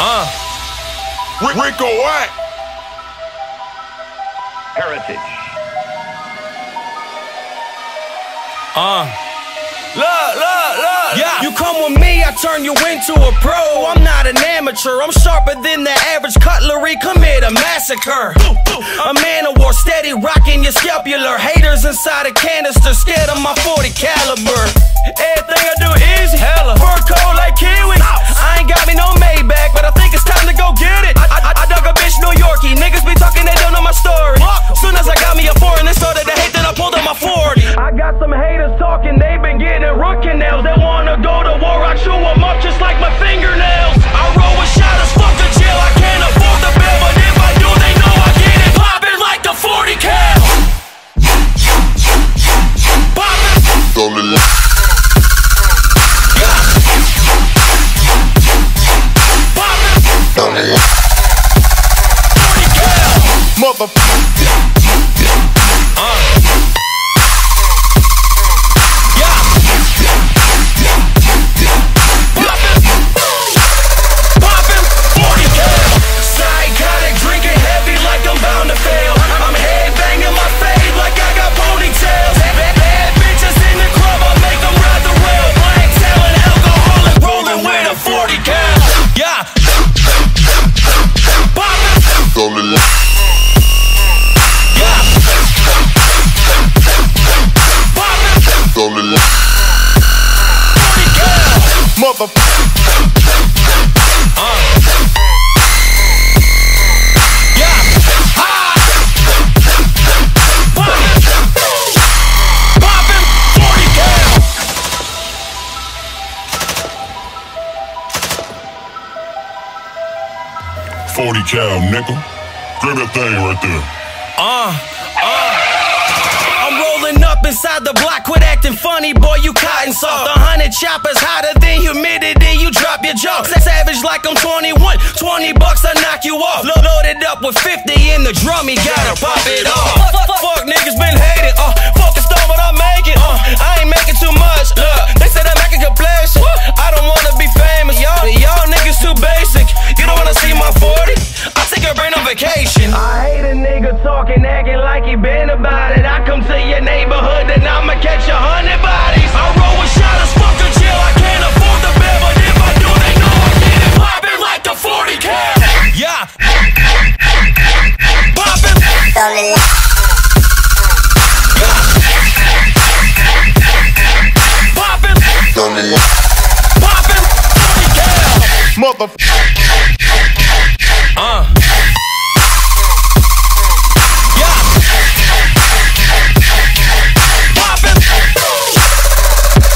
Uh. Rick, Rico what? Hairitage. Uh. Look, look, look. Yeah. You come with me, I turn you into a pro. I'm not an amateur, I'm sharper than the average cutlery. Commit a massacre. A man of war, steady rocking your scapular. Haters inside a canister, scared of my 40 caliber. Everything I do Motherfucker. Motherfucker. Yeah. Ah. Poppin'. Poppin'. 40 cal. Forty cal, nickel. Grab that thing right there. Uh. Inside the block, quit acting funny, boy, you cotton soft. A hundred choppers hotter than humidity, you drop your jaw. Savage like I'm 21, 20 bucks, I knock you off. Lo- Loaded up with 50 in the drum, he gotta pop it off. Fuck, fuck niggas been hated, uh, focused on what I'm making, uh, I ain't making too much, look, they said I'm making complacent. I don't wanna be famous, y'all, y'all niggas too basic. You don't wanna see my 40? I take a brain on vacation. I hate a nigga talking, acting like he been about it. I come to Poppin'. Poppin'. Poppin'. 40. Motherfucker. Uh. Yeah.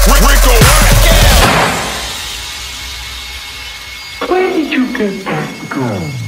Rico? Where did you get that gun?